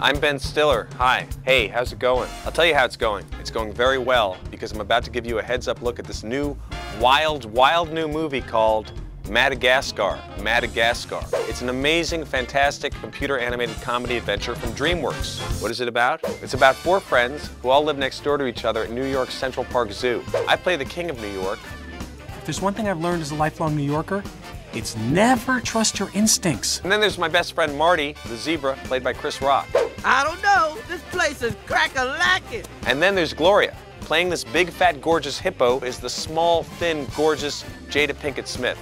I'm Ben Stiller. Hi. Hey, how's it going? I'll tell you how it's going. It's going very well because I'm about to give you a heads up look at this new, wild, wild new movie called Madagascar. Madagascar. It's an amazing, fantastic computer animated comedy adventure from DreamWorks. What is it about? It's about four friends who all live next door to each other at New York's Central Park Zoo. I play the king of New York. If there's one thing I've learned as a lifelong New Yorker, it's never trust your instincts. And then there's my best friend Marty, the zebra, played by Chris Rock. I don't know. This place is crack-a-lacking. And then there's Gloria. Playing this big, fat, gorgeous hippo is the small, thin, gorgeous Jada Pinkett Smith.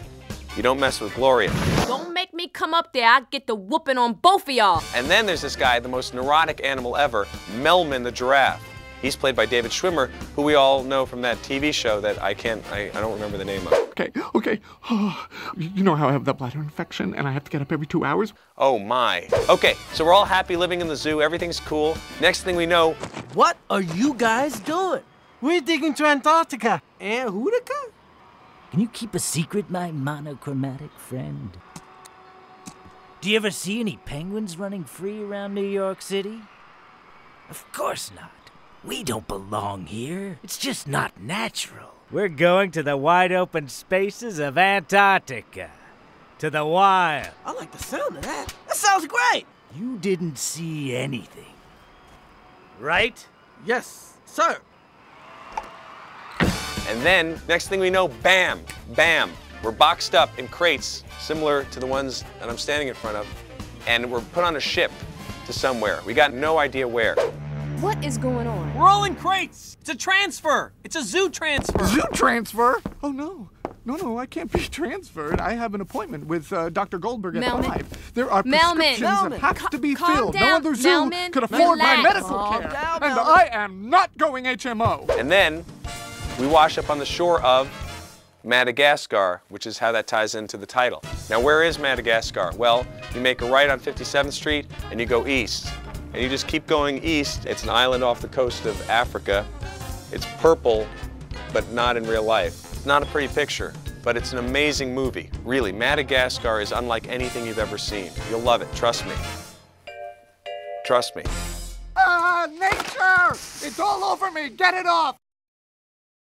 You don't mess with Gloria. Don't make me come up there. I'll get the whooping on both of y'all. And then there's this guy, the most neurotic animal ever, Melman the giraffe. He's played by David Schwimmer, who we all know from that TV show that I can't, I, I don't remember the name of. Okay, okay. Oh, you know how I have that bladder infection and I have to get up every two hours? Oh my. Okay, so we're all happy living in the zoo, everything's cool. Next thing we know, What are you guys doing? We're digging to Antarctica. Antarctica? Can you keep a secret, my monochromatic friend? Do you ever see any penguins running free around New York City? Of course not. We don't belong here. It's just not natural. We're going to the wide open spaces of Antarctica. To the wild. I like the sound of that. That sounds great. You didn't see anything. Right? Yes, sir. and then next thing we know, bam, bam. We're boxed up in crates similar to the ones that I'm standing in front of, and we're put on a ship to somewhere. We got no idea where. What is going on? We're all in crates. It's a transfer. It's a zoo transfer. Zoo transfer? Oh no. No, no, I can't be transferred. I have an appointment with uh, Dr. Goldberg at Melman. 5. There are Melman. prescriptions that Melman. have Ca- to be calm filled. No other zoo Melman. could afford my medical Calm care. down, and Melman. I am not going HMO. And then we wash up on the shore of Madagascar, which is how that ties into the title. Now, where is Madagascar? Well, you make a right on 57th Street and you go east. And you just keep going east. It's an island off the coast of Africa. It's purple, but not in real life. It's not a pretty picture, but it's an amazing movie. Really, Madagascar is unlike anything you've ever seen. You'll love it, trust me. Trust me. Ah, nature! It's all over me. Get it off.